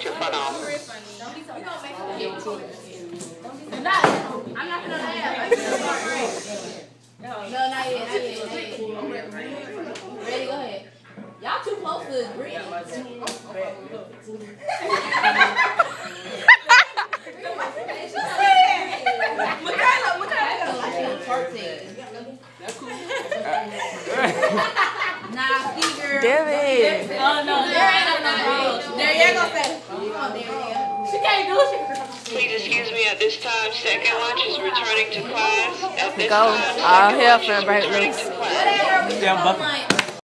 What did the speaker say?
Put your foot on. I'm not, I'm not gonna laugh. No, not yet, not yet, not yet. Ready, go ahead. Y'all too close to agree. Mikala, Mikala. That's cool. Nah, figure. Damn it. Oh, no say. She can't do it. Please excuse me at this time. Second lunch is returning to class. At this Go. time, All second hell lunch finna is break returning loose. to class. Whatever. Yeah, I'm bucking. Like,